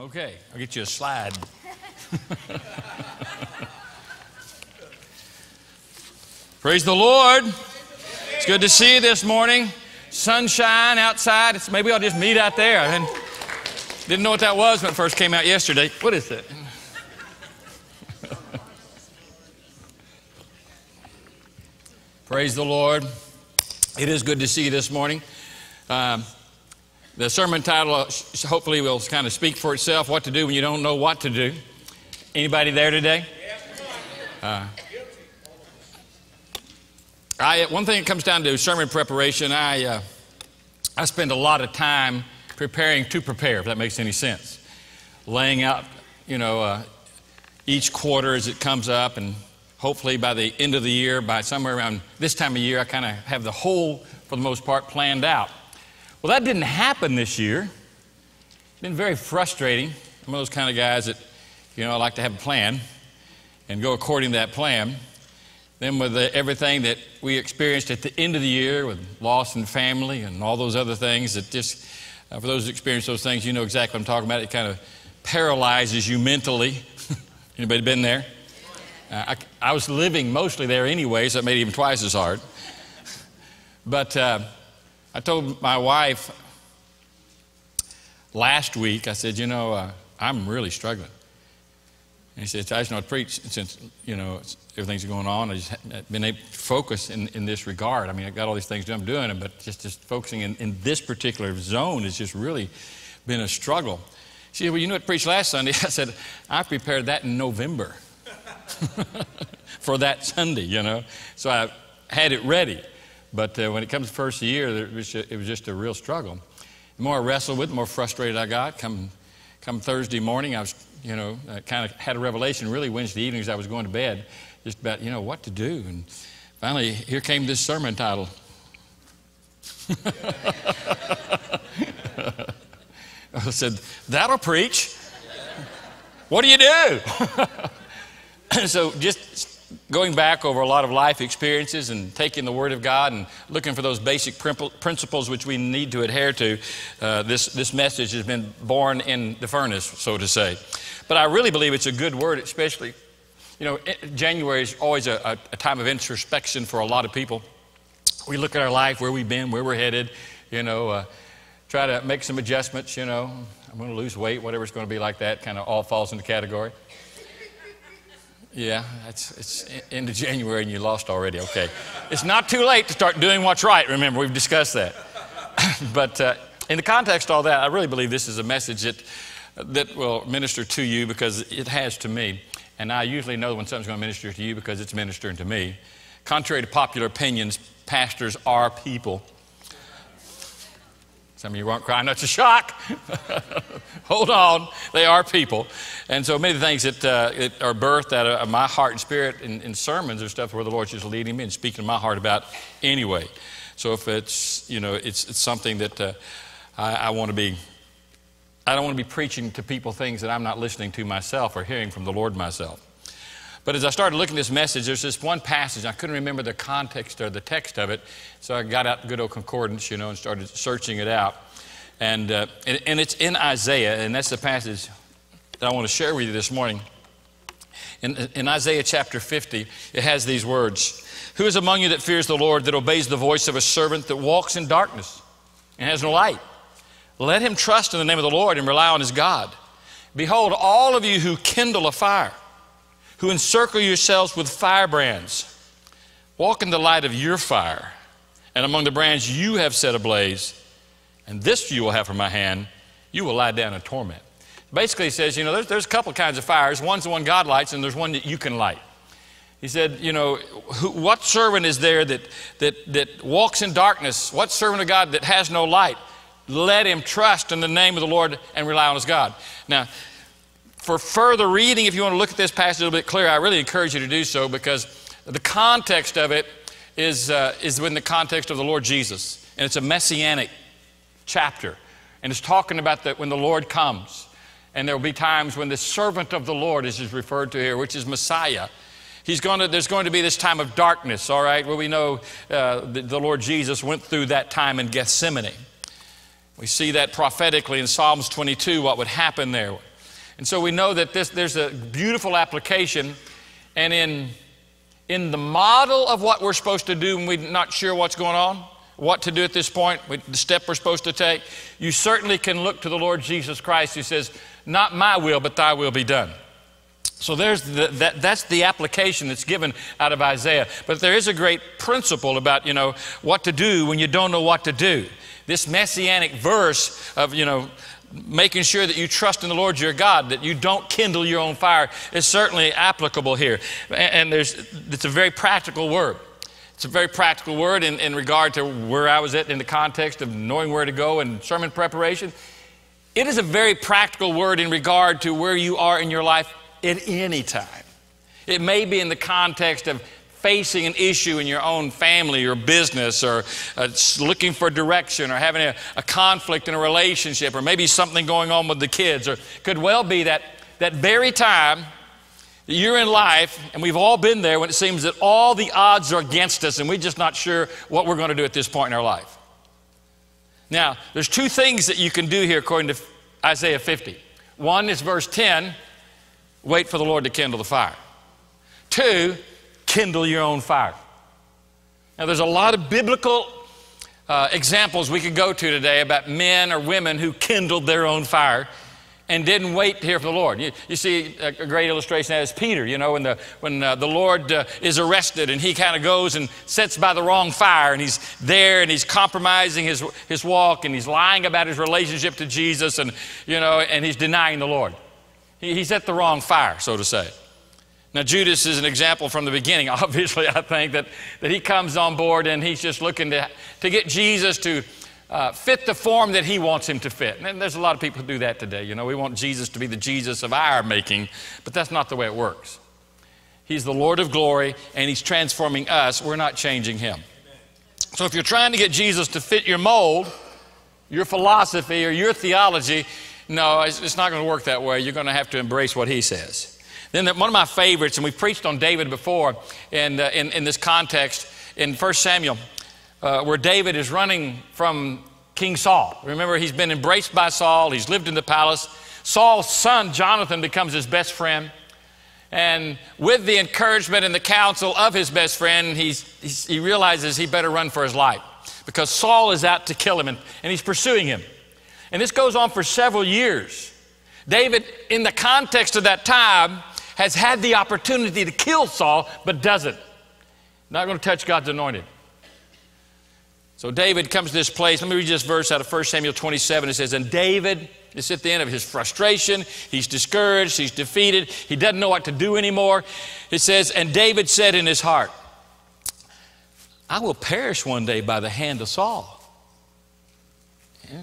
Okay, I'll get you a slide. Praise the Lord. It's good to see you this morning. Sunshine outside. It's, maybe I'll just meet out there. I didn't, know what that was when it first came out yesterday. What is that? Praise the Lord. It is good to see you this morning. Um, the sermon title uh, hopefully will kind of speak for itself what to do when you don't know what to do. Anybody there today? Uh, I, one thing that comes down to sermon preparation, I, uh, I spend a lot of time preparing to prepare, if that makes any sense. Laying out, you know, uh, each quarter as it comes up, and hopefully by the end of the year, by somewhere around this time of year, I kind of have the whole, for the most part, planned out. Well, that didn't happen this year. It's been very frustrating. I'm one of those kind of guys that, you know, I like to have a plan and go according to that plan. Then, with the, everything that we experienced at the end of the year with loss and family and all those other things, that just, uh, for those who experience those things, you know exactly what I'm talking about. It kind of paralyzes you mentally. Anybody been there? Uh, I, I, was living mostly there anyway, so it made it even twice as hard. But uh, I told my wife last week, I said, you know, uh, I'm really struggling. And he said, I just know to preach since, you know, everything's going on. I just haven't been able to focus in, in this regard. I mean, I've got all these things I'm doing, but just, just focusing in, in this particular zone has just really been a struggle. She said, well, you know what preached last Sunday? I said, I prepared that in November for that Sunday, you know. So I had it ready. But uh, when it comes to first year, it was, just, it was just a real struggle. The more I wrestled with, it, the more frustrated I got. Come, come Thursday morning, I was, you know, kind of had a revelation really Wednesday evening as I was going to bed, just about, you know, what to do. And finally, here came this sermon title. I said, That'll preach. What do you do? so just going back over a lot of life experiences and taking the Word of God and looking for those basic principles which we need to adhere to, uh, this, this message has been born in the furnace, so to say. But I really believe it's a good word, especially, you know, January is always a, a time of introspection for a lot of people. We look at our life, where we've been, where we're headed, you know, uh, try to make some adjustments, you know. I'm going to lose weight, whatever it's going to be like that, kind of all falls into category. Yeah, it's, it's into January and you lost already. Okay. It's not too late to start doing what's right. Remember, we've discussed that. but uh, in the context of all that, I really believe this is a message that, that will minister to you because it has to me. And I usually know when something's going to minister to you because it's ministering to me. Contrary to popular opinions, pastors are people. Some of you weren't crying. That's a shock. Hold on. They are people. And so many things that, uh, that are birthed out of my heart and spirit in, in sermons or stuff where the Lord's just leading me and speaking to my heart about anyway. So if it's, you know, it's, it's something that uh, I, I want to be, I don't want to be preaching to people things that I'm not listening to myself or hearing from the Lord myself. But as I started looking at this message, there's this one passage. I couldn't remember the context or the text of it. So I got out good old concordance, you know, and started searching it out. And, uh, and, and, it's in Isaiah, and that's the passage that I want to share with you this morning. In, in Isaiah chapter 50, it has these words Who is among you that fears the Lord, that obeys the voice of a servant that walks in darkness and has no light? Let him trust in the name of the Lord and rely on his God. Behold, all of you who kindle a fire, who encircle yourselves with firebrands. Walk in the light of your fire, and among the brands you have set ablaze, and this you will have from my hand, you will lie down in torment. Basically, he says, you know, there's, there's a couple kinds of fires. One's the one God lights, and there's one that you can light. He said, you know, who, what servant is there that, that, that walks in darkness? What servant of God that has no light? Let him trust in the name of the Lord and rely on his God. Now, for further reading, if you want to look at this passage a little bit clearer, I really encourage you to do so because the context of it is, uh, is in the context of the Lord Jesus. And it's a messianic chapter. And it's talking about that when the Lord comes. And there will be times when the servant of the Lord as is referred to here, which is Messiah. He's going to, there's going to be this time of darkness, all right, where we know uh, the, the Lord Jesus went through that time in Gethsemane. We see that prophetically in Psalms 22, what would happen there And so we know that this, there's a beautiful application. And in, in the model of what we're supposed to do when we're not sure what's going on, what to do at this point, the step we're supposed to take, you certainly can look to the Lord Jesus Christ who says, Not my will, but thy will be done. So there's the, that, that's the application that's given out of Isaiah. But there is a great principle about, you know, what to do when you don't know what to do. This messianic verse of, you know, making sure that you trust in the Lord your God, that you don't kindle your own fire, is certainly applicable here. And there's, it's a very practical word. It's a very practical word in, in regard to where I was at in the context of knowing where to go and sermon preparation. It is a very practical word in regard to where you are in your life at any time. It may be in the context of facing an issue in your own family or business or uh, looking for direction or having a, a, conflict in a relationship or maybe something going on with the kids or could well be that that very time that you're in life and we've all been there when it seems that all the odds are against us and we're just not sure what we're going to do at this point in our life. Now there's two things that you can do here according to isaiah 50 one is verse 10 wait for the lord to kindle the fire. Two kindle your own fire. Now, there's a lot of biblical uh, examples we could go to today about men or women who kindled their own fire and didn't wait to hear from the Lord. You, you see a, a, great illustration of that is Peter, you know, when the, when, uh, the Lord uh, is arrested and he kind of goes and sits by the wrong fire and he's there and he's compromising his, his walk and he's lying about his relationship to Jesus and, you know, and he's denying the Lord. He, he's at the wrong fire, so to say. Now, Judas is an example from the beginning. Obviously, I think that, that he comes on board and he's just looking to, to get Jesus to uh, fit the form that he wants him to fit. And there's a lot of people who do that today. You know, we want Jesus to be the Jesus of our making, but that's not the way it works. He's the Lord of glory and he's transforming us. We're not changing him. So if you're trying to get Jesus to fit your mold, your philosophy, or your theology, no, it's, it's not going to work that way. You're going to have to embrace what he says. Then one of my favorites, and we preached on David before in, uh, in, in, this context in 1 Samuel, uh, where David is running from King Saul. Remember, he's been embraced by Saul, he's lived in the palace. Saul's son, Jonathan, becomes his best friend. And with the encouragement and the counsel of his best friend, he's, he's, he realizes he better run for his life because Saul is out to kill him and, and he's pursuing him. And this goes on for several years. David, in the context of that time, has had the opportunity to kill Saul, but doesn't. Not going to touch God's anointed. So David comes to this place. Let me read this verse out of 1 Samuel 27. It says, And David is at the end of his frustration. He's discouraged. He's defeated. He doesn't know what to do anymore. It says, And David said in his heart, I will perish one day by the hand of Saul.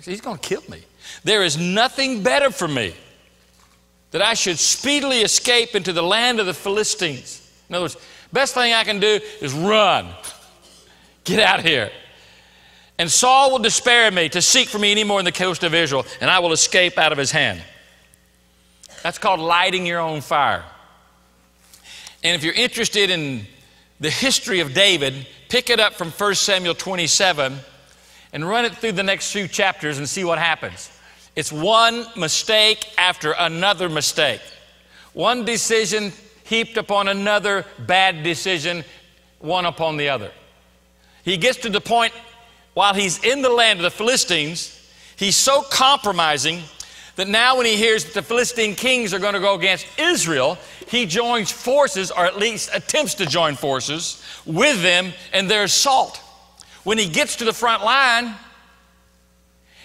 He's going to kill me. There is nothing better for me that I should speedily escape into the land of the Philistines. In other words, best thing I can do is run. Get out here. And Saul will despair of me to seek for me any more in the coast of Israel, and I will escape out of his hand. That's called lighting your own fire. And if you're interested in the history of David, pick it up from 1 Samuel 27 and run it through the next few chapters and see what happens. It's one mistake after another mistake. One decision heaped upon another bad decision, one upon the other. He gets to the point while he's in the land of the Philistines, he's so compromising that now when he hears that the Philistine kings are going to go against Israel, he joins forces, or at least attempts to join forces with them in their assault. When he gets to the front line,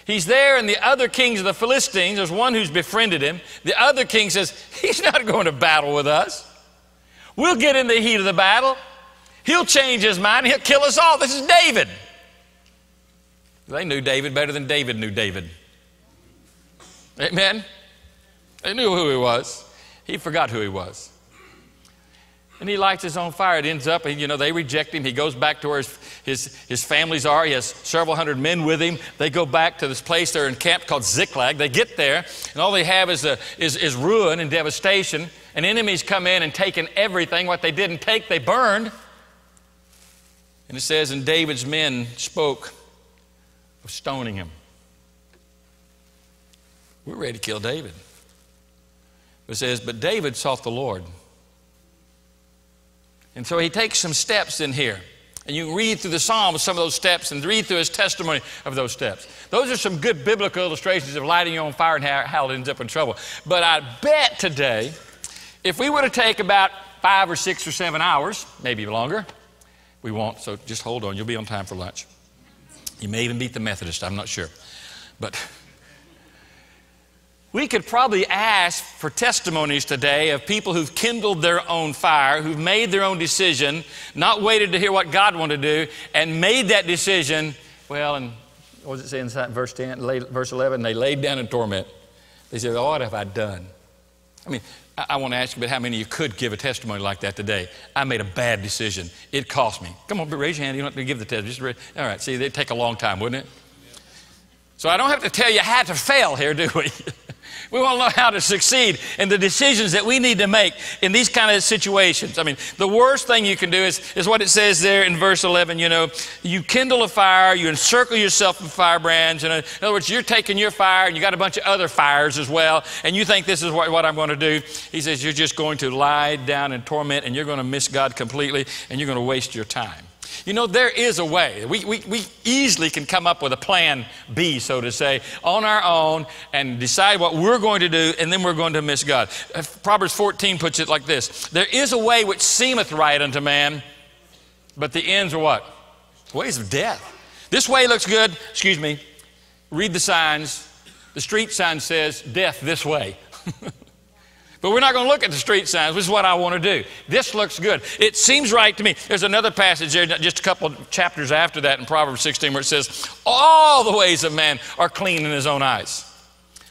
He's there, and the other kings of the Philistines, there's one who's befriended him. The other king says, He's not going to battle with us. We'll get in the heat of the battle. He'll change his mind. He'll kill us all. This is David. They knew David better than David knew David. Amen? They knew who he was. He forgot who he was and he lights his own fire. It ends up, you know, they reject him. He goes back to where his, his, his families are. He has several hundred men with him. They go back to this place they're in camp called Ziklag. They get there, and all they have is, a, is, is ruin and devastation. And enemies come in and taken everything. What they didn't take, they burned. And it says, and David's men spoke of stoning him. We're ready to kill David. It says, But David sought the Lord. And so he takes some steps in here. And you read through the Psalms some of those steps and read through his testimony of those steps. Those are some good biblical illustrations of lighting your own fire and how, it ends up in trouble. But I bet today, if we were to take about five or six or seven hours, maybe longer, we won't, so just hold on. You'll be on time for lunch. You may even beat the Methodist, I'm not sure. But we could probably ask for testimonies today of people who've kindled their own fire, who've made their own decision, not waited to hear what God wanted to do, and made that decision. Well, and what does it say in verse 10, verse 11? They laid down in torment. They said, oh, What have I done? I mean, I, I want to ask you, but how many of you could give a testimony like that today? I made a bad decision. It cost me. Come on, raise your hand. You don't have to give the testimony. All right, see, they'd take a long time, wouldn't it? So I don't have to tell you how to fail here, do we? We want to know how to succeed in the decisions that we need to make in these kind of situations. I mean, the worst thing you can do is, is what it says there in verse 11. You know, you kindle a fire, you encircle yourself with firebrands. In other words, you're taking your fire and you got a bunch of other fires as well, and you think this is what, what I'm going to do. He says, You're just going to lie down in torment and you're going to miss God completely and you're going to waste your time. You know, there is a way. We, we, we easily can come up with a plan B, so to say, on our own and decide what we're going to do, and then we're going to miss God. Uh, Proverbs 14 puts it like this There is a way which seemeth right unto man, but the ends are what? Ways of death. This way looks good. Excuse me. Read the signs. The street sign says, Death this way. But we're not going to look at the street signs. This is what I want to do. This looks good. It seems right to me. There's another passage there, just a couple chapters after that in Proverbs 16, where it says, All the ways of man are clean in his own eyes.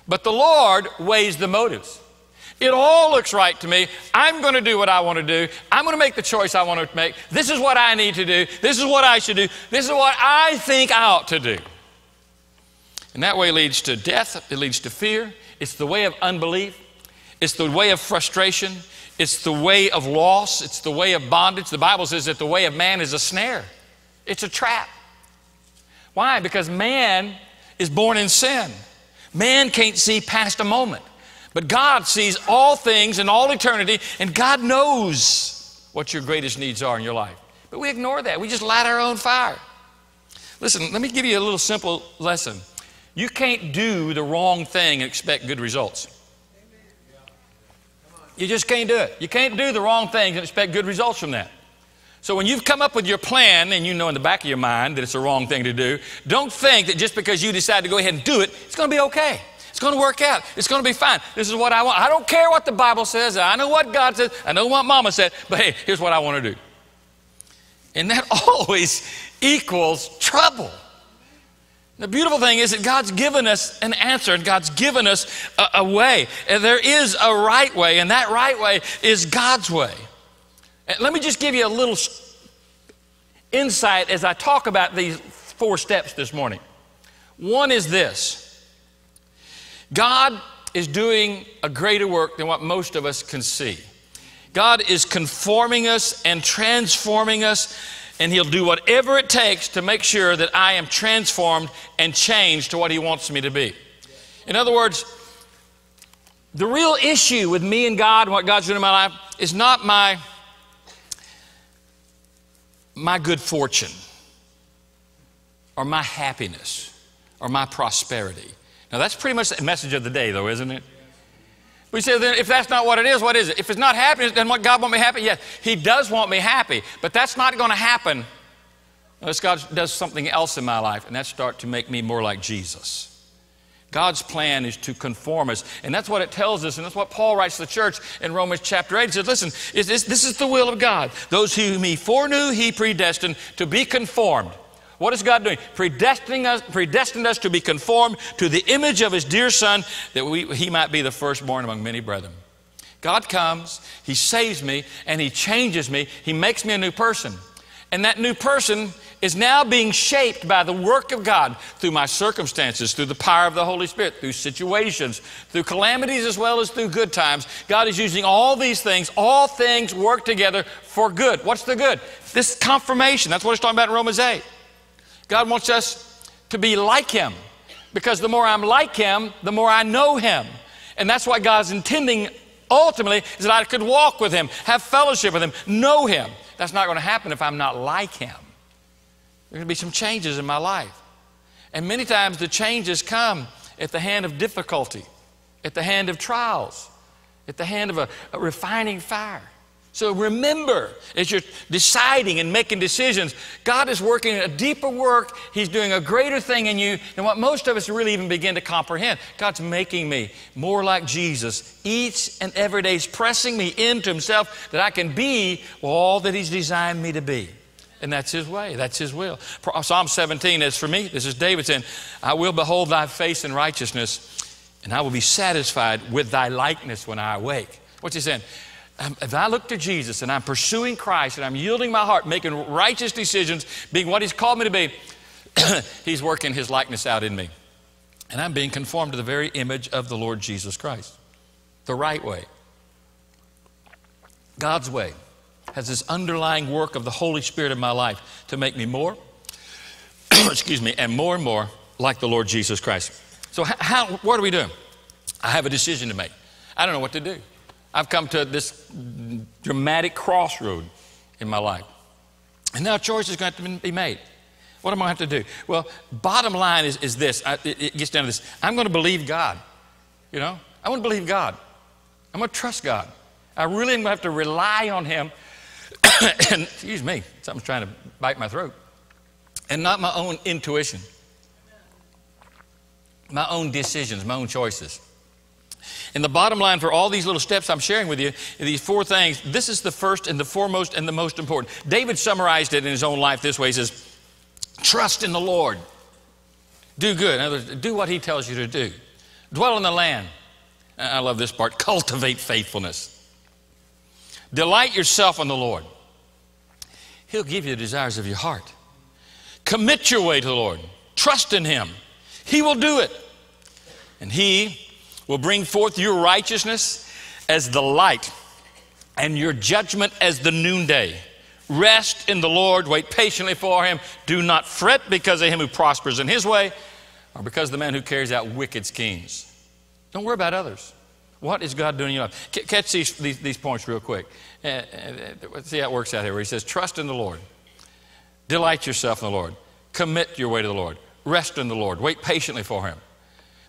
But the Lord weighs the motives. It all looks right to me. I'm going to do what I want to do. I'm going to make the choice I want to make. This is what I need to do. This is what I should do. This is what I think I ought to do. And that way leads to death, it leads to fear. It's the way of unbelief. It's the way of frustration. It's the way of loss. It's the way of bondage. The Bible says that the way of man is a snare, it's a trap. Why? Because man is born in sin. Man can't see past a moment. But God sees all things in all eternity, and God knows what your greatest needs are in your life. But we ignore that. We just light our own fire. Listen, let me give you a little simple lesson. You can't do the wrong thing and expect good results. You just can't do it. You can't do the wrong things and expect good results from that. So when you've come up with your plan and you know in the back of your mind that it's the wrong thing to do, don't think that just because you decide to go ahead and do it, it's going to be okay. It's going to work out. It's going to be fine. This is what I want. I don't care what the Bible says. I know what God says. I know what Mama said. But hey, here's what I want to do. And that always equals trouble. The beautiful thing is that God's given us an answer and God's given us a, a, way. And there is a right way, and that right way is God's way. And let me just give you a little insight as I talk about these four steps this morning. One is this God is doing a greater work than what most of us can see. God is conforming us and transforming us and He'll do whatever it takes to make sure that I am transformed and changed to what He wants me to be. In other words, the real issue with me and God and what God's doing in my life is not my, my good fortune or my happiness or my prosperity. Now, that's pretty much the message of the day, though, isn't it? We say, then if that's not what it is, what is it? If it's not happiness, then what God want me happy? Yes, He does want me happy, but that's not going to happen unless God does something else in my life, and that start to make me more like Jesus. God's plan is to conform us. And that's what it tells us. And that's what Paul writes to the church in Romans chapter 8. He says, Listen, this, this is the will of God. Those whom he foreknew, he predestined to be conformed what is God doing? Predestining us, predestined us to be conformed to the image of His dear Son, that we, He might be the firstborn among many brethren. God comes, He saves me, and He changes me. He makes me a new person. And that new person is now being shaped by the work of God through my circumstances, through the power of the Holy Spirit, through situations, through calamities as well as through good times. God is using all these things. All things work together for good. What's the good? This confirmation. That's what it's talking about in Romans 8. God wants us to be like Him because the more I'm like Him, the more I know Him. And that's why God's intending ultimately is that I could walk with Him, have fellowship with Him, know Him. That's not going to happen if I'm not like Him. There are going to be some changes in my life. And many times the changes come at the hand of difficulty, at the hand of trials, at the hand of a, a refining fire. So remember, as you're deciding and making decisions, God is working a deeper work. He's doing a greater thing in you than what most of us really even begin to comprehend. God's making me more like Jesus each and every day. He's pressing me into Himself that I can be all that He's designed me to be. And that's His way, that's His will. Psalm 17 is for me, this is David saying, I will behold Thy face in righteousness, and I will be satisfied with Thy likeness when I awake. What's He saying? Um, if I look to Jesus and I'm pursuing Christ and I'm yielding my heart, making righteous decisions, being what He's called me to be, He's working His likeness out in me. And I'm being conformed to the very image of the Lord Jesus Christ. The right way. God's way has this underlying work of the Holy Spirit in my life to make me more, excuse me, and more and more like the Lord Jesus Christ. So, how, what are we doing? I have a decision to make. I don't know what to do. I've come to this dramatic crossroad in my life. And now a choice is going to, have to be made. What am I going to have to do? Well, bottom line is, is this. I, it, it gets down to this. I'm going to believe God. You know, I want to believe God. I'm going to trust God. I really am going to have to rely on Him. and, excuse me, something's trying to bite my throat. And not my own intuition, my own decisions, my own choices. And the bottom line for all these little steps I'm sharing with you, these four things, this is the first and the foremost and the most important. David summarized it in his own life this way. He says, Trust in the Lord. Do good. In other words, do what he tells you to do. Dwell in the land. I love this part. Cultivate faithfulness. Delight yourself in the Lord. He'll give you the desires of your heart. Commit your way to the Lord. Trust in Him. He will do it. And He will bring forth your righteousness as the light and your judgment as the noonday. Rest in the Lord, wait patiently for him. Do not fret because of him who prospers in his way or because of the man who carries out wicked schemes. Don't worry about others. What is God doing in your life? catch these, these, these, points real quick. Uh, uh, see how it works out here where he says, Trust in the Lord, delight yourself in the Lord, commit your way to the Lord, rest in the Lord, wait patiently for him.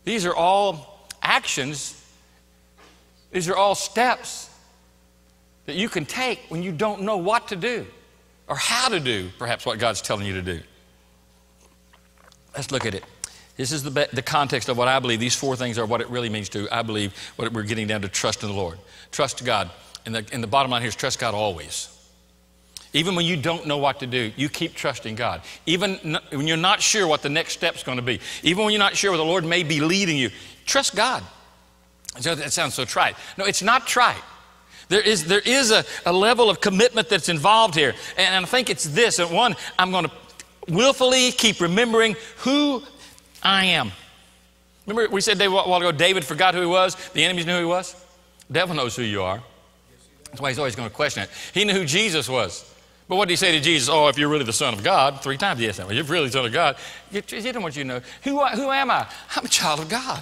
These are all actions, these are all steps that you can take when you don't know what to do or how to do, perhaps, what God's telling you to do. Let's look at it. This is the, the context of what I believe these four things are what it really means to, I believe, what we're getting down to trust in the Lord. Trust God. And the, and the bottom line here is trust God always. Even when you don't know what to do, you keep trusting God. Even when you're not sure what the next step's going to be, even when you're not sure where the Lord may be leading you, trust God. So that sounds so trite. No, it's not trite. There is, there is a, a level of commitment that's involved here. And I think it's this. And one, I'm going to willfully keep remembering who I am. Remember, we said a while ago, David forgot who he was. The enemies knew who he was. The devil knows who you are. That's why he's always going to question it. He knew who Jesus was. But what did he say to Jesus? Oh, if you're really the Son of God, three times, yes, if you're really the Son of God, he didn't want you to know. Who, who am I? I'm a child of God.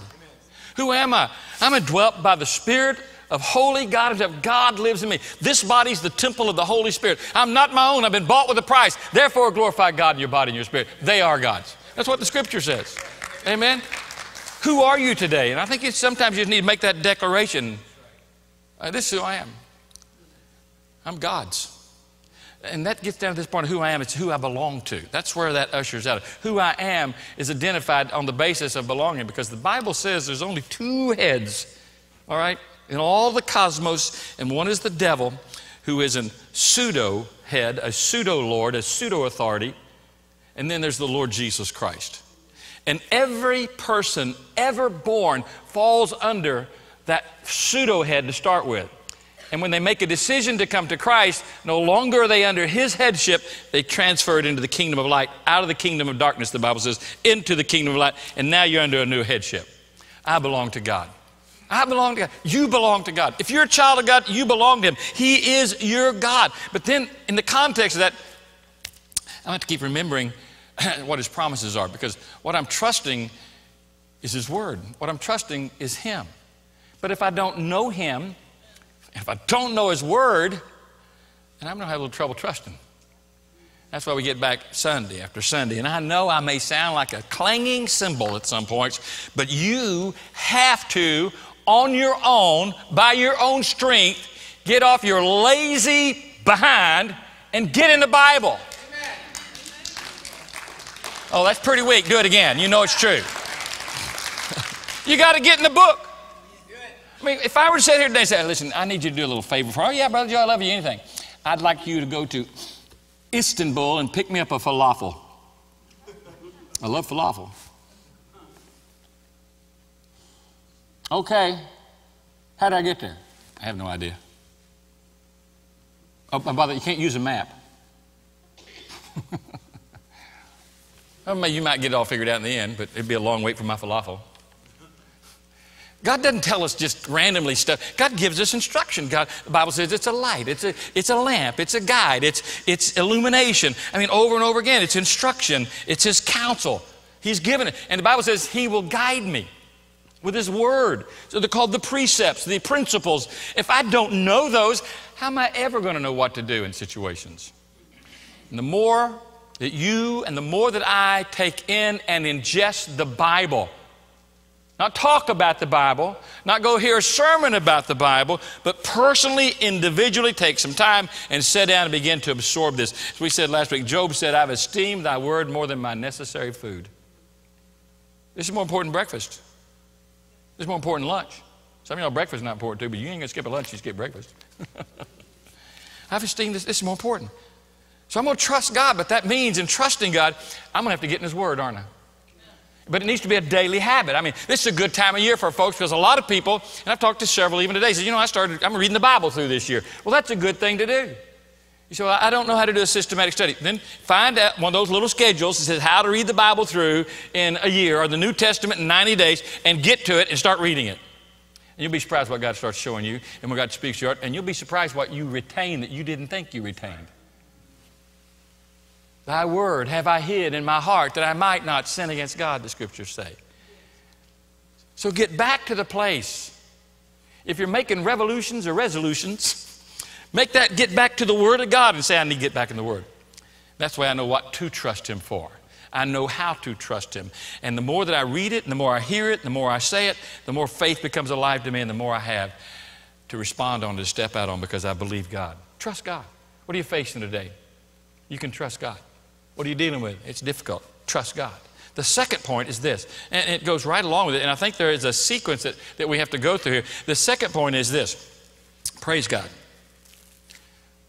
Who am I? I'm indwelt by the Spirit of holy God himself. God lives in me. This body's the temple of the Holy Spirit. I'm not my own. I've been bought with a price. Therefore, glorify God in your body and your spirit. They are God's. That's what the scripture says. Amen? Who are you today? And I think sometimes you need to make that declaration. Uh, this is who I am. I'm God's. And that gets down to this point of who I am. It's who I belong to. That's where that ushers out. Who I am is identified on the basis of belonging because the Bible says there's only two heads, all right, in all the cosmos, and one is the devil, who is a pseudo head, a pseudo Lord, a pseudo authority, and then there's the Lord Jesus Christ. And every person ever born falls under that pseudo head to start with. And when they make a decision to come to Christ, no longer are they under His headship, they transferred into the kingdom of light, out of the kingdom of darkness, the Bible says, into the kingdom of light, and now you're under a new headship. I belong to God. I belong to God. You belong to God. If you're a child of God, you belong to Him. He is your God. But then, in the context of that, I have to keep remembering what His promises are because what I'm trusting is His Word. What I'm trusting is Him. But if I don't know Him, If I don't know His Word, then I'm going to have a little trouble trusting. That's why we get back Sunday after Sunday. And I know I may sound like a clanging cymbal at some points, but you have to, on your own, by your own strength, get off your lazy behind and get in the Bible. Oh, that's pretty weak. Do it again. You know it's true. you got to get in the book. I mean, if I were to sit here today and say, listen, I need you to do a little favor for me. Oh, yeah, Brother Joe, I love you, anything. I'd like you to go to Istanbul and pick me up a falafel. I love falafel. Okay. How did I get there? I have no idea. Oh, by the way, you can't use a map. well, you might get it all figured out in the end, but it'd be a long wait for my falafel. God doesn't tell us just randomly stuff. God gives us instruction. God, the Bible says it's a light, it's a, it's a lamp, it's a guide, it's, it's illumination. I mean, over and over again, it's instruction, it's His counsel. He's given it. And the Bible says He will guide me with His Word. So they're called the precepts, the principles. If I don't know those, how am I ever going to know what to do in situations? And the more that you and the more that I take in and ingest the Bible, not talk about the Bible, not go hear a sermon about the Bible, but personally, individually take some time and sit down and begin to absorb this. As we said last week, Job said, I've esteemed thy word more than my necessary food. This is more important than breakfast. This is more important than lunch. Some of y'all breakfast is not important too, but you ain't gonna skip a lunch, you skip breakfast. I've esteemed this, this is more important. So I'm gonna trust God, but that means in trusting God, I'm gonna have to get in His Word, aren't I? But it needs to be a daily habit. I mean, this is a good time of year for folks because a lot of people, and I've talked to several even today, says, you know, I started, I'm reading the Bible through this year. Well, that's a good thing to do. You say, well, I don't know how to do a systematic study. Then find out one of those little schedules that says how to read the Bible through in a year or the New Testament in 90 days and get to it and start reading it. And you'll be surprised what God starts showing you and what God speaks to you, and you'll be surprised what you retain that you didn't think you retained. Thy word have I hid in my heart that I might not sin against God, the scriptures say. So get back to the place. If you're making revolutions or resolutions, make that get back to the Word of God and say, I need to get back in the Word. That's why I know what to trust Him for. I know how to trust Him. And the more that I read it, and the more I hear it, and the more I say it, the more faith becomes alive to me, and the more I have to respond on, to step out on because I believe God. Trust God. What are you facing today? You can trust God. What are you dealing with? It's difficult. Trust God. The second point is this, and it goes right along with it, and I think there is a sequence that, that we have to go through here. The second point is this praise God.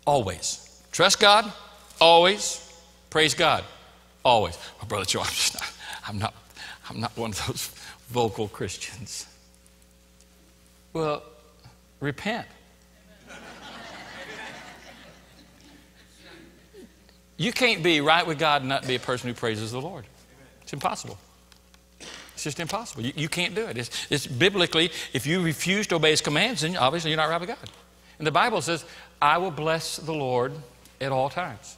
Always. Trust God, always. Praise God, always. Oh, Brother Joe, I'm, just not, I'm, not, I'm not one of those vocal Christians. Well, repent. You can't be right with God and not be a person who praises the Lord. It's impossible. It's just impossible. You, you can't do it. It's, it's, biblically, if you refuse to obey His commands, then obviously you're not right with God. And the Bible says, I will bless the Lord at all times.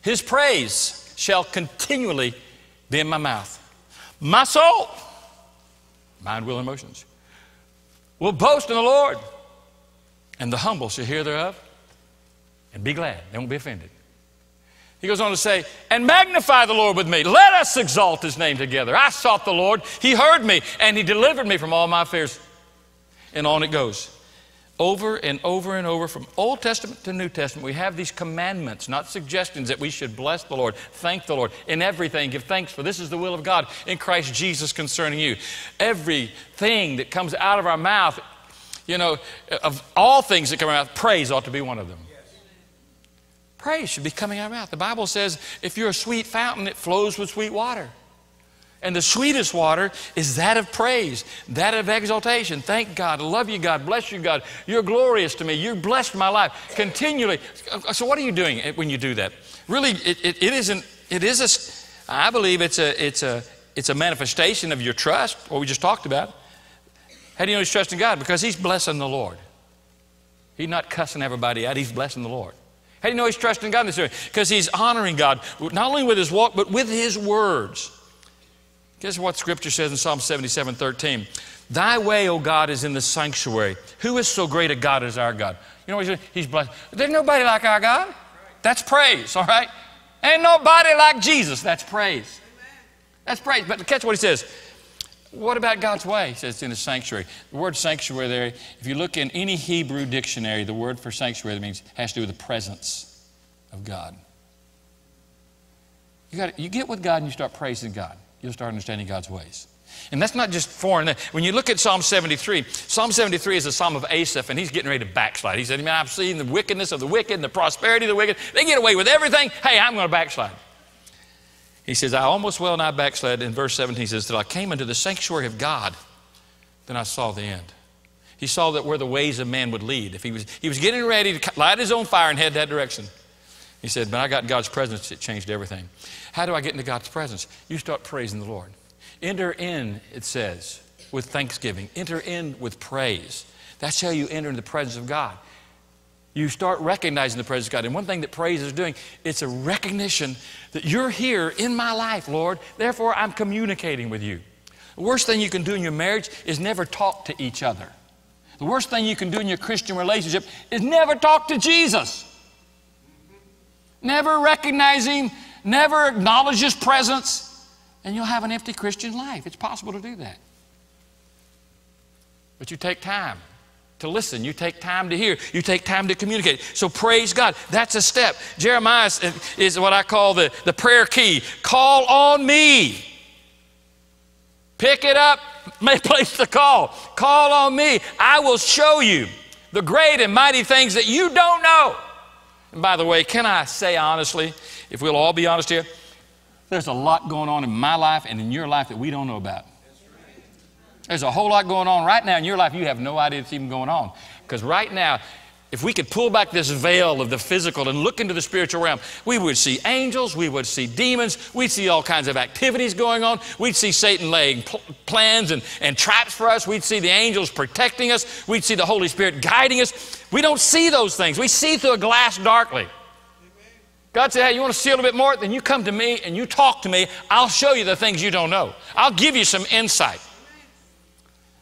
His praise shall continually be in my mouth. My soul, mind, will, and emotions, will boast in the Lord, and the humble shall hear thereof and be glad. They won't be offended. He goes on to say, and magnify the Lord with me. Let us exalt his name together. I sought the Lord. He heard me and he delivered me from all my fears. And on it goes. Over and over and over from Old Testament to New Testament, we have these commandments, not suggestions that we should bless the Lord, thank the Lord, in everything, give thanks for this is the will of God in Christ Jesus concerning you. Everything that comes out of our mouth, you know, of all things that come out, praise ought to be one of them. Praise should be coming out of our mouth. The Bible says if you're a sweet fountain, it flows with sweet water. And the sweetest water is that of praise, that of exaltation. Thank God, love you, God, bless you, God. You're glorious to me. You blessed my life continually. Uh, so, what are you doing when you do that? Really, it, it, it isn't, it is a, I believe it's a, it's, a, it's a manifestation of your trust, what we just talked about. How do you know he's trusting God? Because he's blessing the Lord. He's not cussing everybody out, he's blessing the Lord. How do you know he's trusting God in this area? Because he's honoring God, not only with his walk, but with his words. Guess what Scripture says in Psalm 77 13? Thy way, O God, is in the sanctuary. Who is so great a God as our God? You know what he's saying? He's blessed. There's nobody like our God. That's praise, all right? Ain't nobody like Jesus. That's praise. That's praise. But catch what he says. What about God's way? He says it's in the sanctuary. The word sanctuary there, if you look in any Hebrew dictionary, the word for sanctuary means has to do with the presence of God. You, got you get with God and you start praising God. You'll start understanding God's ways. And that's not just foreign. When you look at Psalm 73, Psalm 73 is a psalm of Asaph, and he's getting ready to backslide. He said, Man, I've seen the wickedness of the wicked and the prosperity of the wicked. They get away with everything. Hey, I'm going to backslide. He says, I almost well nigh backslid. In verse 17, he says, Till I came into the sanctuary of God, then I saw the end. He saw that where the ways of man would lead. If he was, he was getting ready to light his own fire and head that direction. He said, But I got in God's presence, it changed everything. How do I get into God's presence? You start praising the Lord. Enter in, it says, with thanksgiving. Enter in with praise. That's how you enter in the presence of God. You start recognizing the presence of God. And one thing that praise is doing, it's a recognition that you're here in my life, Lord. Therefore, I'm communicating with you. The worst thing you can do in your marriage is never talk to each other. The worst thing you can do in your Christian relationship is never talk to Jesus. Never recognize Him, never acknowledge His presence and you'll have an empty Christian life. It's possible to do that. But you take time to listen. You take time to hear. You take time to communicate. So praise God. That's a step. Jeremiah is what I call the, the prayer key. Call on me. Pick it up. Make place the call. Call on me. I will show you the great and mighty things that you don't know. And by the way, can I say honestly, if we'll all be honest here, there's a lot going on in my life and in your life that we don't know about. There's a whole lot going on right now in your life you have no idea it's even going on. Because right now, if we could pull back this veil of the physical and look into the spiritual realm, we would see angels, we would see demons, we'd see all kinds of activities going on, we'd see Satan laying pl- plans and, and traps for us, we'd see the angels protecting us, we'd see the Holy Spirit guiding us. We don't see those things. We see through a glass darkly. God said, Hey, you want to see a little bit more? Then you come to me and you talk to me. I'll show you the things you don't know. I'll give you some insight.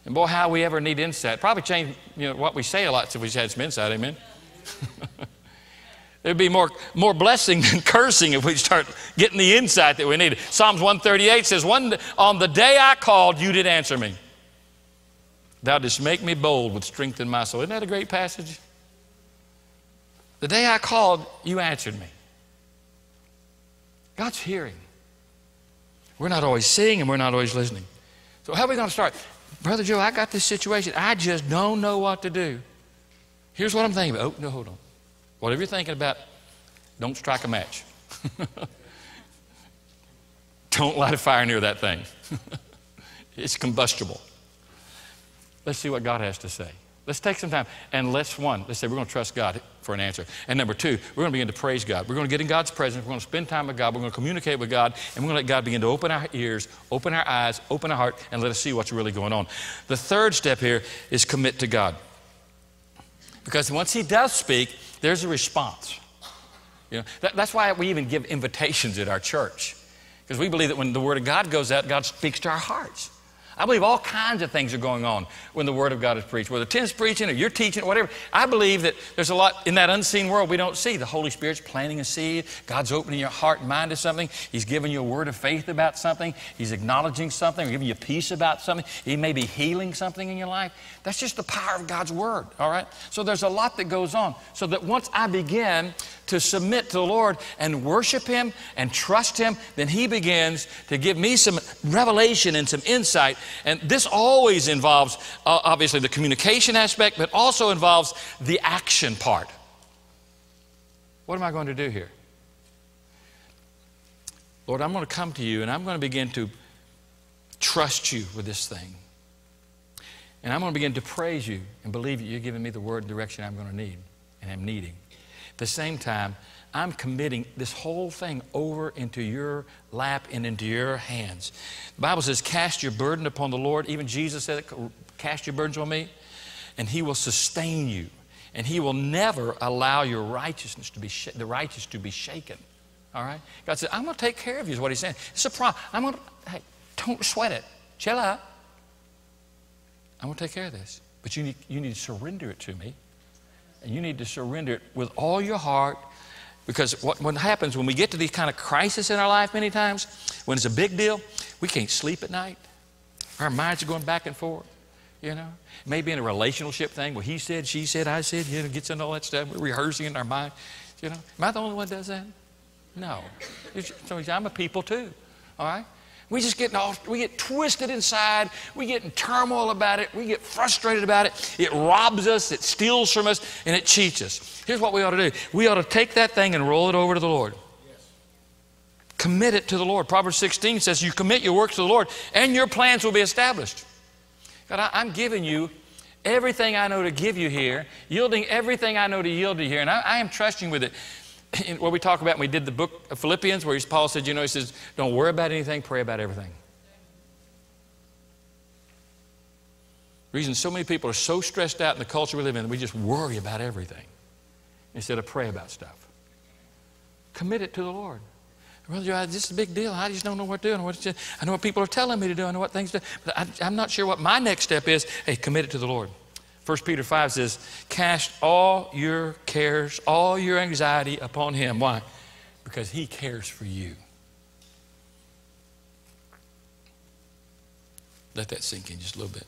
And boy, how we ever need insight. Probably change you know, what we say a lot if we had some insight, amen? There'd be more, more blessing than cursing if we start getting the insight that we need. Psalms 138 says, One, On the day I called, you did answer me. Thou didst make me bold with strength in my soul. Isn't that a great passage? The day I called, you answered me. God's hearing. We're not always seeing and we're not always listening. So, how are we going to start? Brother Joe, I got this situation. I just don't know what to do. Here's what I'm thinking about. Oh, no, hold on. Whatever you're thinking about, don't strike a match. don't light a fire near that thing. it's combustible. Let's see what God has to say. Let's take some time and let's, one, let's say we're going to trust God for an answer. And number two, we're going to begin to praise God. We're going to get in God's presence. We're going to spend time with God. We're going to communicate with God. And we're going to let God begin to open our ears, open our eyes, open our heart, and let us see what's really going on. The third step here is commit to God. Because once He does speak, there's a response. You know, that, that's why we even give invitations at our church. Because we believe that when the Word of God goes out, God speaks to our hearts. I believe all kinds of things are going on when the Word of God is preached, whether Tim's preaching or you're teaching, or whatever. I believe that there's a lot in that unseen world we don't see. The Holy Spirit's planting a seed. God's opening your heart and mind to something. He's giving you a word of faith about something. He's acknowledging something or giving you peace about something. He may be healing something in your life. That's just the power of God's Word, all right? So there's a lot that goes on. So that once I begin to submit to the Lord and worship Him and trust Him, then He begins to give me some revelation and some insight. And this always involves, uh, obviously, the communication aspect, but also involves the action part. What am I going to do here? Lord, I'm going to come to you and I'm going to begin to trust you with this thing. And I'm going to begin to praise you and believe that you're giving me the word and direction I'm going to need and am needing. At the same time, I'm committing this whole thing over into your lap and into your hands. The Bible says, Cast your burden upon the Lord. Even Jesus said, Cast your burdens on me, and He will sustain you. And He will never allow your righteousness to be sh- the righteous to be shaken. All right? God said, I'm going to take care of you, is what He's saying. It's a problem. I'm going to, hey, don't sweat it. Chill out. I'm going to take care of this. But you need, you need to surrender it to me. And you need to surrender it with all your heart. Because what, what happens when we get to these kind of crises in our life many times, when it's a big deal, we can't sleep at night. Our minds are going back and forth. You know, maybe in a relationship thing well, he said, she said, I said, you know, gets into all that stuff. We're rehearsing in our mind. You know, am I the only one that does that? No. So I'm a people too. All right? We just get all, we get twisted inside. We get in turmoil about it. We get frustrated about it. It robs us, it steals from us, and it cheats us. Here's what we ought to do we ought to take that thing and roll it over to the Lord. Commit it to the Lord. Proverbs 16 says, You commit your works to the Lord, and your plans will be established. God, I, am giving you everything I know to give you here, yielding everything I know to yield to you here, and I, I am trusting with it. what we talk about, when we did the book of Philippians where Paul said, you know, he says, don't worry about anything, pray about everything. The reason so many people are so stressed out in the culture we live in, we just worry about everything instead of pray about stuff. Commit it to the Lord. Well, this is a big deal. I just don't know what to do. What to, I know what people are telling me to do. I know what things to do. But I, I'm not sure what my next step is. Hey, commit it to the Lord. 1 Peter 5 says, Cast all your cares, all your anxiety upon Him. Why? Because He cares for you. Let that sink in just a little bit.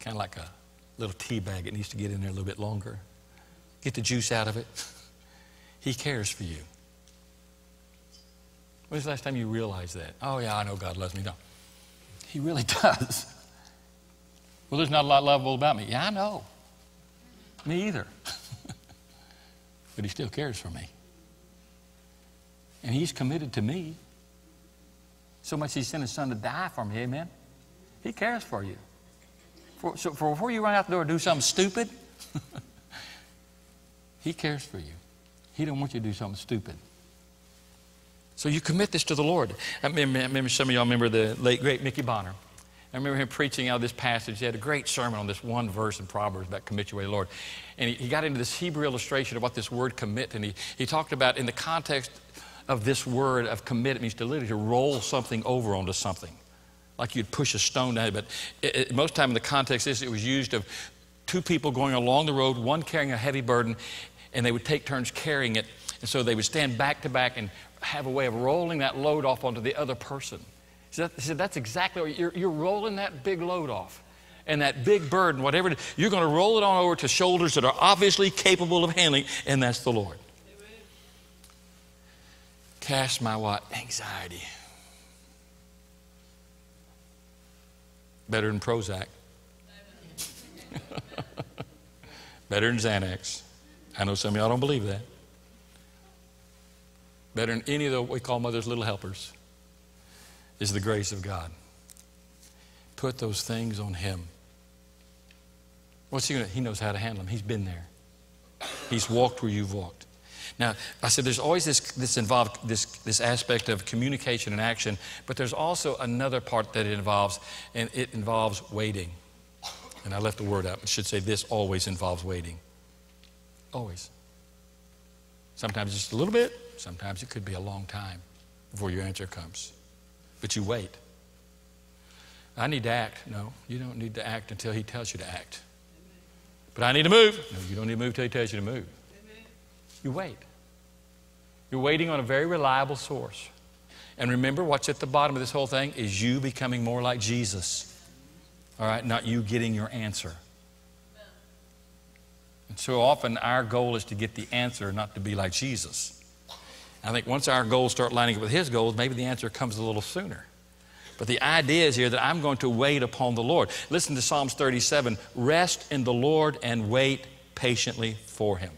Kind of like a little tea bag. It needs to get in there a little bit longer. Get the juice out of it. he cares for you. When's the last time you realized that? Oh, yeah, I know God loves me. No. He really does. Well, there's not a lot lovable about me. Yeah, I know. Me either. but he still cares for me. And he's committed to me. So much he sent his son to die for me, amen? He cares for you. For, so for before you run out the door and do something stupid, he cares for you. He don't want you to do something stupid. So you commit this to the Lord. I remember, I remember some of y'all remember the late, great Mickey Bonner. I remember him preaching out of this passage. He had a great sermon on this one verse in Proverbs about commit your way to the Lord. And he, he got into this Hebrew illustration of what this word commit, and he, he talked about in the context of this word of commit, it means to literally to roll something over onto something. Like you'd push a stone down, but it, it, most time in the context is it was used of two people going along the road, one carrying a heavy burden, and they would take turns carrying it. And so they would stand back to back and have a way of rolling that load off onto the other person. He said, That's exactly what you're, you're rolling that big load off. And that big burden, whatever it is, you're going to roll it on over to shoulders that are obviously capable of handling, and that's the Lord. Amen. Cast my what? Anxiety. Better than Prozac. Better than Xanax. I know some of y'all don't believe that. Better than any of the what we call mother's little helpers is the grace of God. Put those things on Him. What's He to? He knows how to handle them. He's been there. He's walked where you've walked. Now, I said there's always this, this involved this, this aspect of communication and action, but there's also another part that it involves, and it involves waiting. And I left the word out. It should say this always involves waiting. Always. Sometimes just a little bit, sometimes it could be a long time before your answer comes but you wait. I need to act. No, you don't need to act until He tells you to act. But I need to move. No, you don't need to move until He tells you to move. You wait. You're waiting on a very reliable source. And remember, what's at the bottom of this whole thing is you becoming more like Jesus. All right, not you getting your answer. And so often our goal is to get the answer, not to be like Jesus. I think once our goals start lining up with His goals, maybe the answer comes a little sooner. But the idea is here that I'm going to wait upon the Lord. Listen to Psalms 37 rest in the Lord and wait patiently for Him.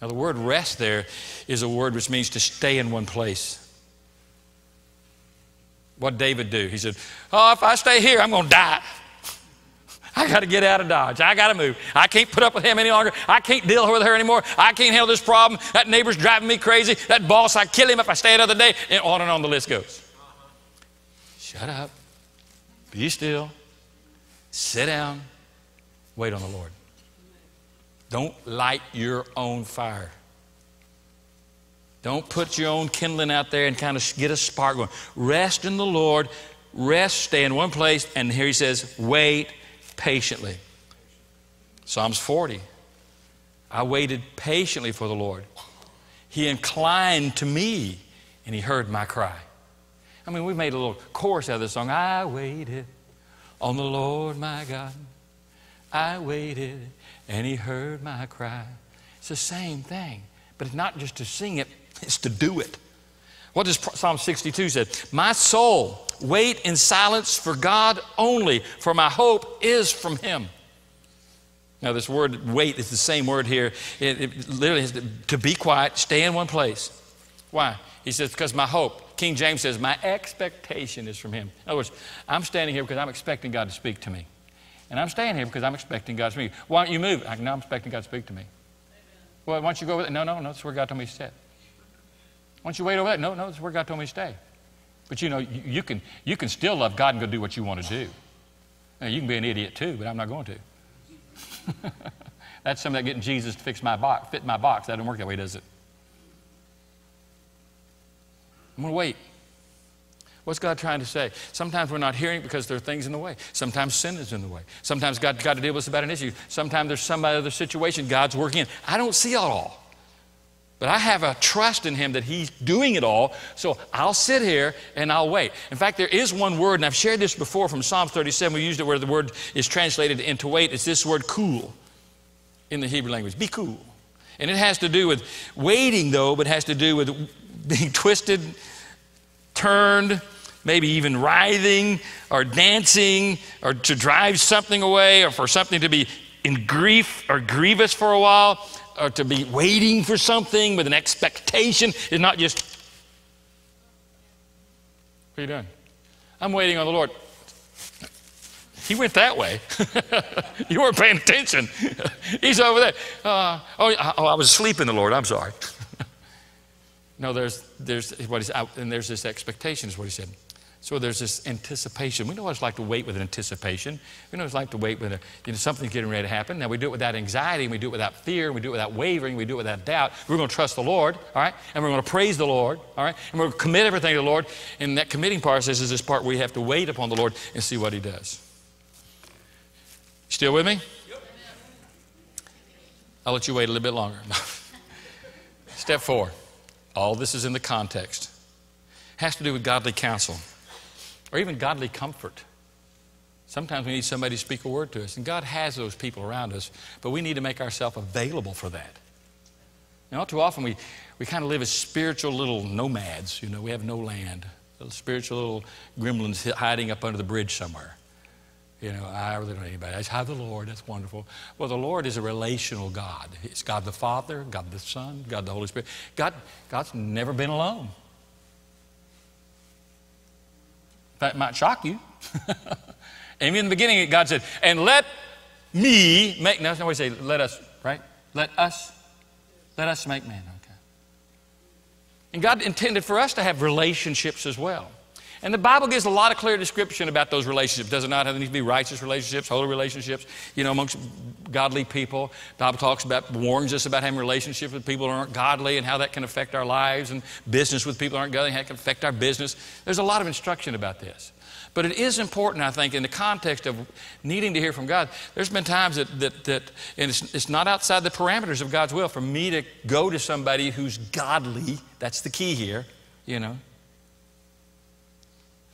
Now, the word rest there is a word which means to stay in one place. What David do? He said, Oh, if I stay here, I'm going to die. I got to get out of Dodge. I got to move. I can't put up with him any longer. I can't deal with her anymore. I can't handle this problem. That neighbor's driving me crazy. That boss, I kill him if I stay another day. And on and on the list goes. Shut up. Be still. Sit down. Wait on the Lord. Don't light your own fire. Don't put your own kindling out there and kind of get a spark going. Rest in the Lord. rest, stay in one place, and here he says, wait patiently. Psalms 40. I waited patiently for the Lord. He inclined to me and he heard my cry. I mean, we made a little chorus out of this song. I waited on the Lord my God. I waited and he heard my cry. It's the same thing, but it's not just to sing it, it's to do it. What does Psalm 62 say? My soul, wait in silence for God only, for my hope is from him. Now, this word wait is the same word here. It, it literally is to, be quiet, stay in one place. Why? He says, because my hope. King James says, my expectation is from him. In other words, I'm standing here because I'm expecting God to speak to me. And I'm staying here because I'm expecting God to speak. Why don't you move? I, no, I'm expecting God to speak to me. Well, why don't you go over there? No, no, no, that's where God told me to sit. Why don't you wait over there? No, no, that's where God told me to stay. But you know, you, you can, you can still love God and go do what you want to do. Now, you can be an idiot too, but I'm not going to. That's some of that getting Jesus to fix my box, fit my box. That doesn't work that way, does it? I'm going to wait. What's God trying to say? Sometimes we're not hearing because there are things in the way. Sometimes sin is in the way. Sometimes God's got to deal with us about an issue. Sometimes there's some other situation God's working in. I don't see it all. But I have a trust in Him that He's doing it all, so I'll sit here and I'll wait. In fact, there is one word, and I've shared this before from Psalm 37. We used it where the word is translated into wait. It's this word cool in the Hebrew language. Be cool. And it has to do with waiting, though, but has to do with being twisted, turned, maybe even writhing or dancing or to drive something away or for something to be in grief or grievous for a while or to be waiting for something with an expectation is not just, what are you doing? I'm waiting on the Lord. He went that way. you weren't paying attention. He's over there. Uh, oh, oh, I was asleep in the Lord. I'm sorry. no, there's, there's what he's out, and there's this expectation, is what he said. So there's this anticipation. We know what it's like to wait with anticipation. We know what it's like to wait with a, you know, something's getting ready to happen. Now we do it without anxiety, and we do it without fear, and we do it without wavering, we do it without doubt. We're going to trust the Lord, all right? And we're going to praise the Lord, all right? And we're going to commit everything to the Lord. And that committing process is this part where you have to wait upon the Lord and see what He does. Still with me? I'll let you wait a little bit longer. Step four. All this is in the context. Has to do with godly counsel or even godly comfort. Sometimes we need somebody to speak a word to us, and God has those people around us, but we need to make ourselves available for that. You know, too often we, we kind of live as spiritual little nomads. You know, we have no land, little spiritual little gremlins hiding up under the bridge somewhere. You know, I really don't know anybody. I just have the Lord. That's wonderful. Well, the Lord is a relational God. It's God the Father, God the Son, God the Holy Spirit. God, God's never been alone. That might shock you. and in the beginning, God said, and let me make, now somebody say, let us, right? Let us, let us make man, okay. And God intended for us to have relationships as well. And the Bible gives a lot of clear description about those relationships. Does it not have to be righteous relationships, holy relationships, you know, amongst godly people? The Bible talks about, warns us about having relationships with people who aren't godly and how that can affect our lives, and business with people who aren't godly, how it can affect our business. There's a lot of instruction about this. But it is important, I think, in the context of needing to hear from God. There's been times that, that, that and it's, it's not outside the parameters of God's will for me to go to somebody who's godly. That's the key here, you know.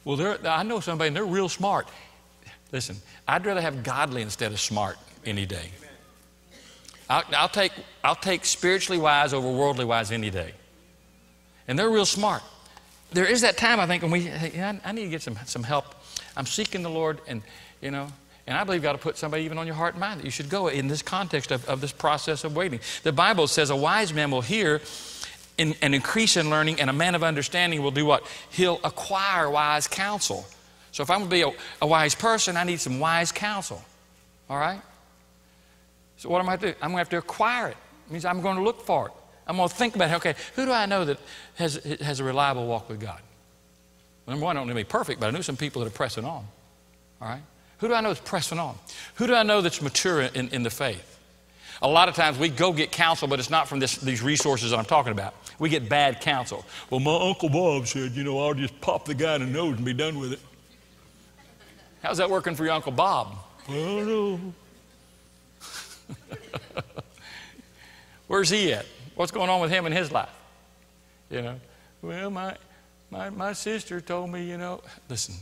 Well, I know somebody and they're real smart. Listen, I'd rather have godly instead of smart any day. I'll, I'll, take, I'll take spiritually wise over worldly wise any day. And they're real smart. There is that time, I think, when we, hey, I, I need to get some, some help. I'm seeking the Lord, and, you know, and I believe God will put somebody even on your heart and mind that you should go in this context of, of this process of waiting. The Bible says a wise man will hear in, and increase in learning, and a man of understanding will do what? He'll acquire wise counsel. So if I'm going to be a, a wise person, I need some wise counsel. All right? So what am I going to do? I'm going to have to acquire it. It means I'm going to look for it. I'm going to think about, it. okay, who do I know that has, has a reliable walk with God? Number one, I don't need to be perfect, but I know some people that are pressing on. All right? Who do I know that's pressing on? Who do I know that's mature in, in the faith? A lot of times we go get counsel, but it's not from this, these resources that I'm talking about. We get bad counsel. Well, my Uncle Bob said, you know, I'll just pop the guy in the nose and be done with it. How's that working for your Uncle Bob? I don't know. Where's he at? What's going on with him in his life? You know, well, my, my, my sister told me, you know, listen,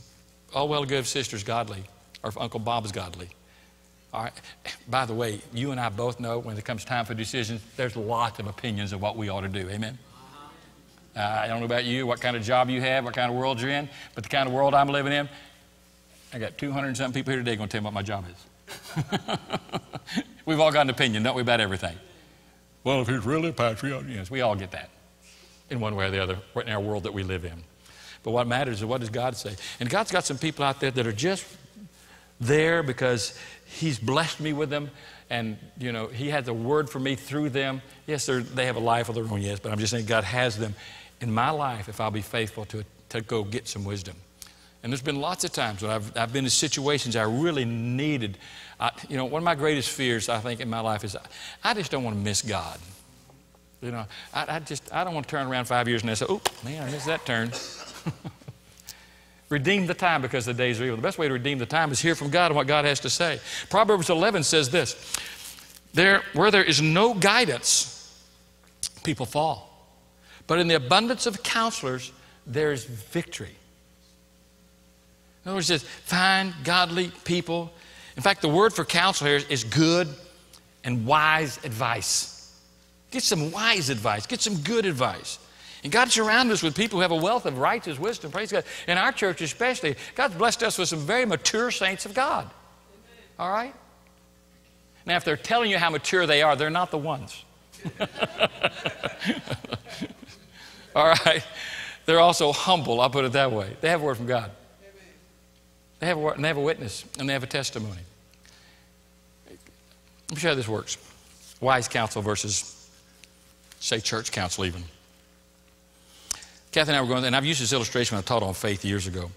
all well good if sister's godly or if Uncle Bob's godly. All right. By the way, you and I both know when it comes time for decisions, there's lots of opinions of what we ought to do. Amen? Uh, I don't know about you, what kind of job you have, what kind of world you're in, but the kind of world I'm living in, I got 200 and something people here today going to tell me what my job is. We've all got an opinion, don't we, about everything? Well, if he's really patriotic, yes, we all get that in one way or the other right in our world that we live in. But what matters is what does God say? And God's got some people out there that are just there because He's blessed me with them. And, you know, He has a word for me through them. Yes, they have a life of their own, yes, but I'm just saying God has them in my life if I'll be faithful to, to go get some wisdom. And there's been lots of times when I've, I've been in situations I really needed. I, you know, one of my greatest fears, I think, in my life is I, I just don't want to miss God. You know, I, I, just, I don't want to turn around five years and say, oh, man, I missed that turn. redeem the time because the days are evil. The best way to redeem the time is hear from God and what God has to say. Proverbs 11 says this there, Where there is no guidance, people fall. But in the abundance of counselors, there's victory. In other words, says, find godly people. In fact, the word for counsel here is good and wise advice. Get some wise advice, get some good advice. And God surrounded us with people who have a wealth of righteous wisdom. Praise God. In our church, especially, God's blessed us with some very mature saints of God. All right? Now, if they're telling you how mature they are, they're not the ones. All right? They're also humble, I'll put it that way. They have a word from God. They have a, they have a witness, and they have a testimony. Let me show you how this works. Wise counsel versus, say, church counsel, even. Kathy and I were going, and I've used this illustration when I taught on faith years ago.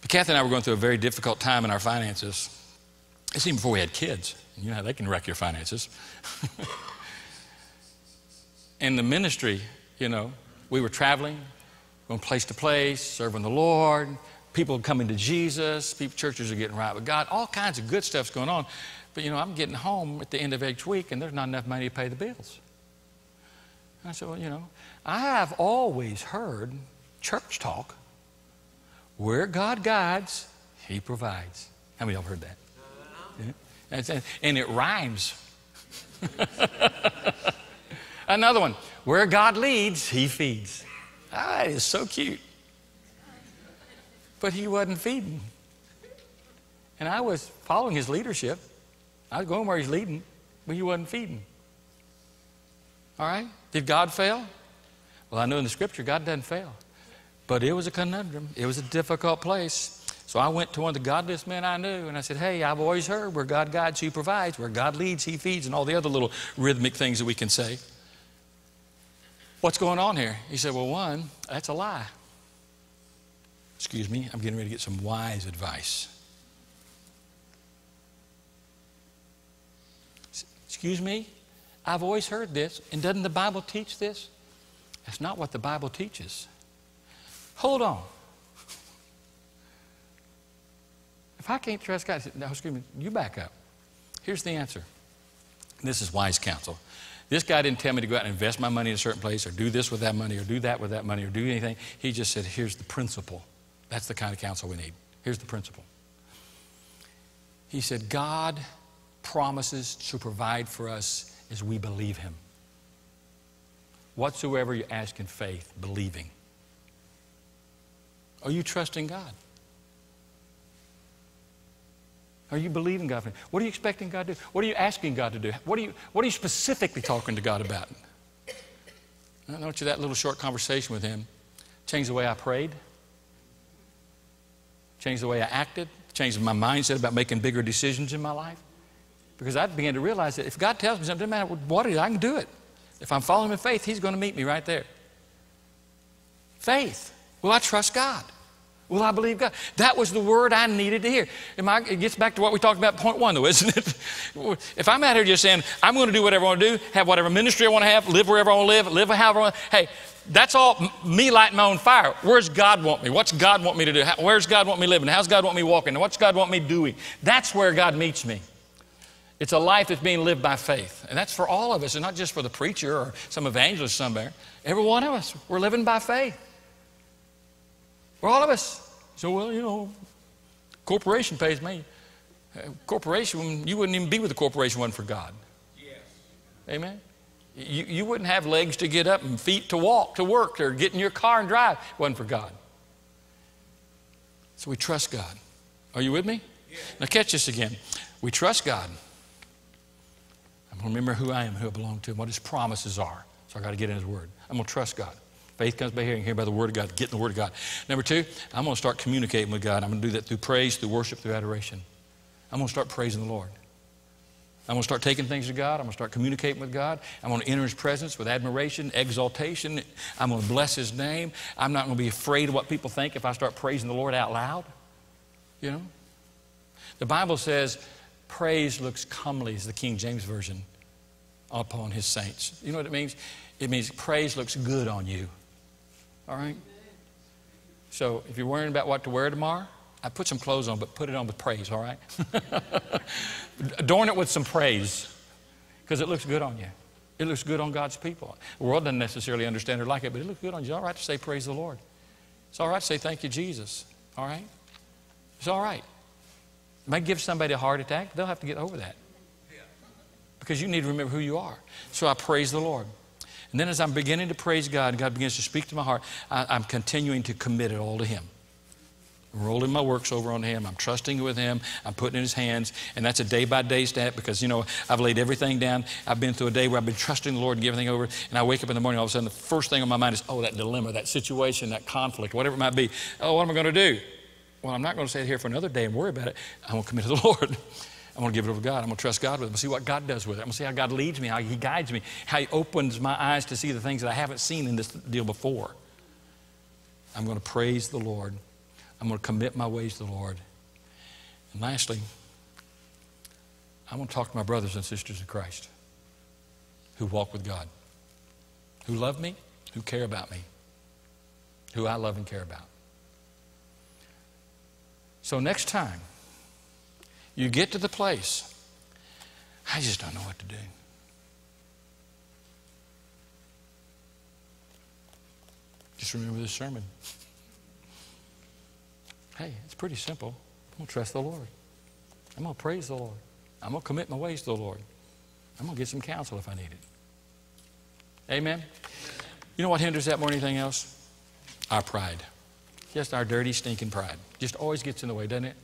But Kathy and I were going through a very difficult time in our finances. It's even before we had kids. You know how they can wreck your finances. in the ministry, you know, we were traveling, going place to place, serving the Lord, people coming to Jesus, people, churches are getting right with God, all kinds of good stuff's going on. But you know, I'm getting home at the end of each week and there's not enough money to pay the bills. I said, well, you know, I have always heard church talk where God guides, He provides. How many of y'all heard that? Yeah. And it rhymes. Another one, where God leads, He feeds. Ah, that is so cute but he wasn't feeding. And I was following his leadership. I was going where he's leading, but he wasn't feeding. All right? Did God fail? Well, I know in the scripture God doesn't fail. But it was a conundrum, it was a difficult place. So I went to one of the godliest men I knew and I said, Hey, I've always heard where God guides, He provides, where God leads, He feeds, and all the other little rhythmic things that we can say. What's going on here? He said, Well, one, that's a lie. Excuse me, I'm getting ready to get some wise advice. Excuse me, I've always heard this, and doesn't the Bible teach this? That's not what the Bible teaches. Hold on. If I can't trust God, no, excuse me, you back up. Here's the answer. This is wise counsel. This guy didn't tell me to go out and invest my money in a certain place or do this with that money or do that with that money or do anything. He just said, here's the principle. That's the kind of counsel we need. Here's the principle. He said, God promises to provide for us as we believe Him. Whatsoever you ask in faith, believing. Are you trusting God? Are you believing God? What are you expecting God to do? What are you asking God to do? What are you, what are you specifically talking to God about? I want you that little short conversation with Him changed the way I prayed changed the way I acted, changed my mindset about making bigger decisions in my life. Because I began to realize that if God tells me something, doesn't matter what it is, I can do it. If I'm following Him in faith, He's going to meet me right there. Faith. Will I trust God. Will I believe God? That was the word I needed to hear. I, it gets back to what we talked about point one, though, isn't it? if I'm out here just saying, I'm going to do whatever I want to do, have whatever ministry I want to have, live wherever I want to live, live however I want to, hey, that's all me lighting my own fire. Where's God want me? What's God want me to do? How, where's God want me living? How's God want me walking? What's God want me doing? That's where God meets me. It's a life that's being lived by faith. And that's for all of us, and not just for the preacher or some evangelist somewhere. Every one of us, we're living by faith. For all of us. So, well, you know, corporation pays me. Uh, corporation, you wouldn't even be with the corporation one for God. Yes. Amen. You, you wouldn't have legs to get up and feet to walk to work or get in your car and drive one for God. So we trust God. Are you with me? Now catch this again. We trust God. Remember who I am, who I belong to, and what His promises are. So I got to get in His Word. I'm going to trust God. Faith comes by hearing, hearing by the Word of God, getting the Word of God. Number two, I'm going to start communicating with God. I'm going to do that through praise, through worship, through adoration. I'm going to start praising the Lord. I'm going to start taking things to God. I'm going to start communicating with God. I'm going to enter His presence with admiration, exaltation. I'm going to bless His name. I'm not going to be afraid of what people think if I start praising the Lord out loud. You know? The Bible says, praise looks comely, is the King James Version, upon His saints. You know what it means? It means praise looks good on you. All right? So if you're worrying about what to wear tomorrow, I put some clothes on, but put it on with praise, all right? Adorn it with some praise because it looks good on you. It looks good on God's people. The world doesn't necessarily understand or like it, but it looks good on you. It's all right to say praise the Lord. It's all right to say thank you, Jesus. All right? It's all right. Might give somebody a heart attack. They'll have to get over that. Because you need to remember who you are. So I praise the Lord. And then as I'm beginning to praise God, God begins to speak to my heart, I, am continuing to commit it all to Him. I'm rolling my works over on Him. I'm trusting with Him. I'm putting in His hands. And that's a day by day step because, you know, I've laid everything down. I've been through a day where I've been trusting the Lord and giving everything over. And I wake up in the morning, all of a sudden, the first thing on my mind is, oh, that dilemma, that situation, that conflict, whatever it might be. Oh, what am I going to do? Well, I'm not going to sit here for another day and worry about it. I'm going to commit to the Lord. I'm going to give it over to God. I'm going to trust God with it. I'm going to see what God does with it. I'm going to see how God leads me, how He guides me, how He opens my eyes to see the things that I haven't seen in this deal before. I'm going to praise the Lord. I'm going to commit my ways to the Lord. And lastly, I want to talk to my brothers and sisters in Christ who walk with God, who love me, who care about me, who I love and care about. So next time, you get to the place, I just don't know what to do. Just remember this sermon. Hey, it's pretty simple. I'm going to trust the Lord. I'm going to praise the Lord. I'm going to commit my ways to the Lord. I'm going to get some counsel if I need it. Amen? You know what hinders that more than anything else? Our pride. Just our dirty, stinking pride. Just always gets in the way, doesn't it?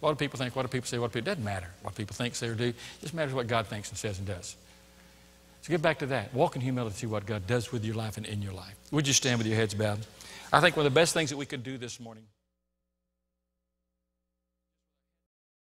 What do people think? What do people say? What do people, it doesn't matter what people think, say, or do. It just matters what God thinks and says and does. So get back to that. Walk in humility, see what God does with your life and in your life. Would you stand with your heads bowed? I think one of the best things that we could do this morning.